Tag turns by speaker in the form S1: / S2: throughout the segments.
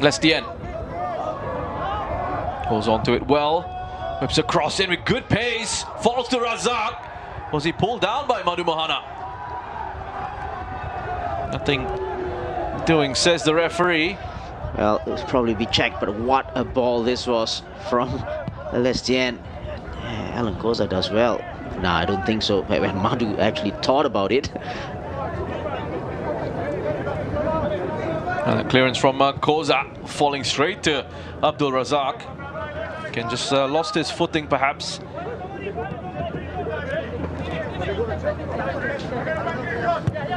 S1: Lestienne holds on to it well. Whips across in with good pace. Falls to Razak. Was he pulled down by Madhu Mohana? Nothing doing, says the referee.
S2: Well, it was probably be checked, but what a ball this was from Lestienne. Alen Kozar does well. No, I don't think so. When Madhu actually thought about it.
S1: And a clearance from uh, Kozar falling straight to Abdul Razak. Again, just uh, lost his footing perhaps.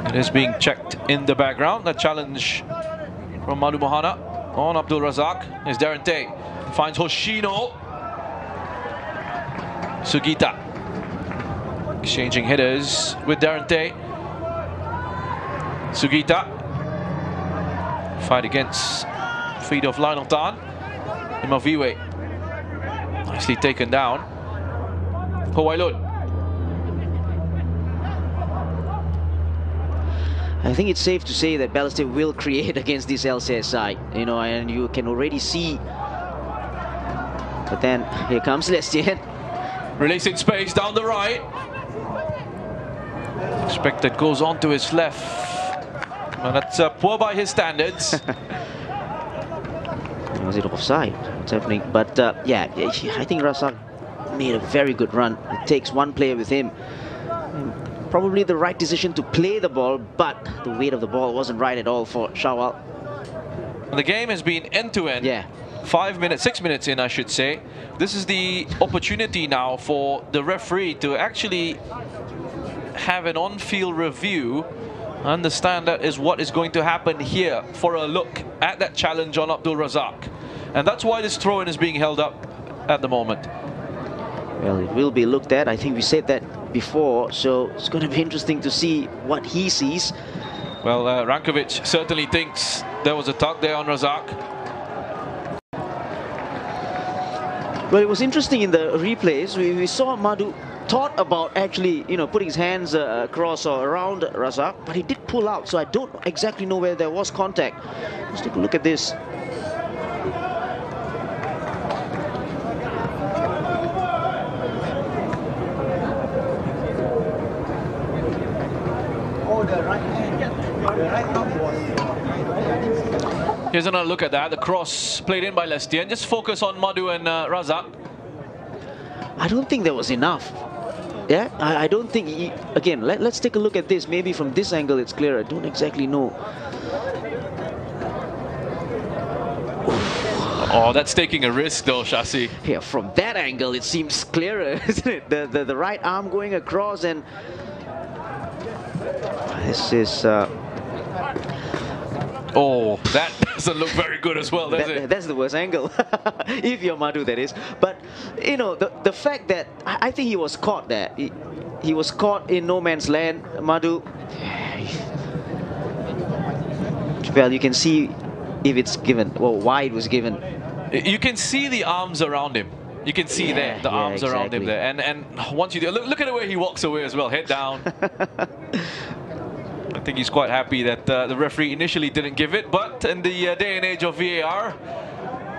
S1: It is being checked in the background. The challenge from Madhu Mohana on Abdul Razak is Darren Tay. Finds Hoshino. Sugita exchanging hitters with Darren Tay. Sugita fight against feet of Lionel Tan. Imaviwe nicely taken down. Hawailun.
S2: I think it's safe to say that Balestier will create against this LCS side, you know, and you can already see. But then here comes Lestienne.
S1: Releasing space down the right. Expected goes on to his left. Well, that's uh, poor by his standards.
S2: Was it offside? What's happening? But uh, yeah, I think Razak made a very good run. It takes one player with him. Probably the right decision to play the ball, but the weight of the ball wasn't right at all for Shawal.
S1: The game has been end-to-end.
S2: -end. Yeah.
S1: Five minutes, six minutes in, I should say. This is the opportunity now for the referee to actually have an on-field review understand that is what is going to happen here for a look at that challenge on Abdul Razak. And that's why this throw-in is being held up at the moment.
S2: Well, it will be looked at. I think we said that before, so it's going to be interesting to see what he sees.
S1: Well, uh, Rankovic certainly thinks there was a tug there on Razak.
S2: Well, it was interesting in the replays. We, we saw Madhu thought about actually, you know, putting his hands uh, across or around Razak, but he did pull out, so I don't exactly know where there was contact. Let's take a look at this.
S1: Here's another look at that. The cross played in by Lestienne. Just focus on Madhu and uh, Razak.
S2: I don't think there was enough. Yeah, I, I don't think, he, again, let, let's take a look at this. Maybe from this angle it's clear. I don't exactly know.
S1: Oh, that's taking a risk though, Shasi.
S2: Yeah, from that angle it seems clearer, isn't it? The, the, the right arm going across and this is... Uh,
S1: Oh, that doesn't look very good as well, does
S2: that,
S1: it?
S2: That's the worst angle, if you're Madhu, that is. But, you know, the, the fact that I, think he was caught there. He, he was caught in no man's land, Madhu. Well, you can see if it's given, well, why it was given.
S1: You can see the arms around him. You can see
S2: Yeah,
S1: there, the
S2: yeah,
S1: arms around him there. And and once you do, look, look at the way he walks away as well, head down. I think he's quite happy that uh, the referee initially didn't give it, but in the uh, day and age of VAR,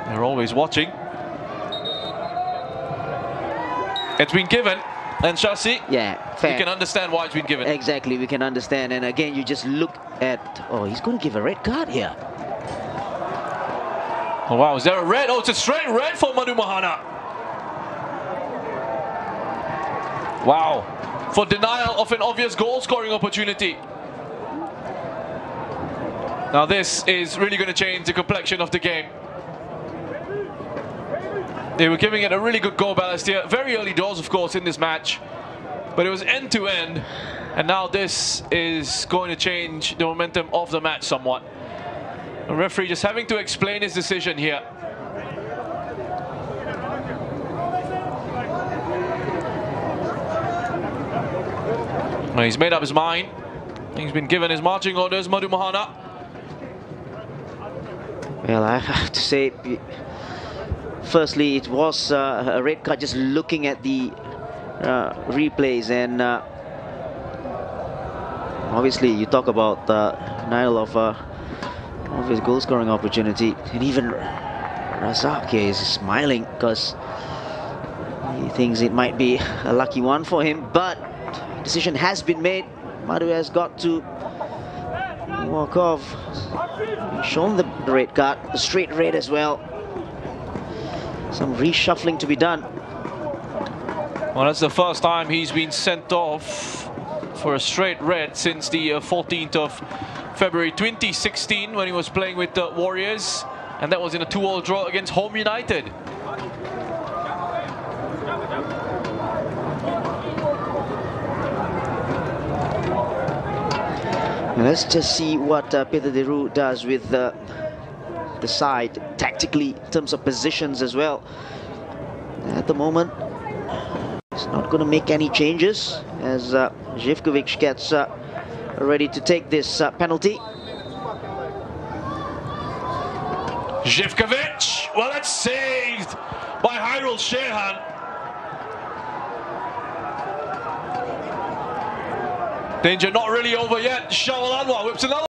S1: they're always watching. It's been given, and Shasi,
S2: Yeah,
S1: you
S2: fair.
S1: can understand why it's been given.
S2: Exactly, we can understand. And again, you just look at, oh, he's going to give a red card here.
S1: Oh wow, is there a red? Oh, it's a straight red for Madhu Mohana. Wow, for denial of an obvious goal scoring opportunity. Now this is really going to change the complexion of the game. They were giving it a really good goal, Balestier. Very early doors, of course, in this match. But it was end to end. And now this is going to change the momentum of the match somewhat. The referee just having to explain his decision here. Well, he's made up his mind. He's been given his marching orders, Madhu Mohana.
S2: Well, I have to say, firstly, it was uh, a red card just looking at the uh, replays and uh, obviously you talk about the denial of uh, goal scoring opportunity. And even Razak is smiling because he thinks it might be a lucky one for him. But decision has been made. Madhu has got to walk off. Shown the red card, the straight red as well. Some reshuffling to be done.
S1: Well, that's the first time he's been sent off for a straight red since the uh, 14th of February 2016 when he was playing with the Warriors. And that was in a 2-all draw against Home United.
S2: Let's just see what uh, Peter de Roo does with uh, the side tactically in terms of positions as well. At the moment, he's not going to make any changes as uh, Zivkovic gets uh, ready to take this uh, penalty.
S1: Zivkovic, well, it's saved by Hyrule Shehan. Danger not really over yet. Shawal Anwar whips another.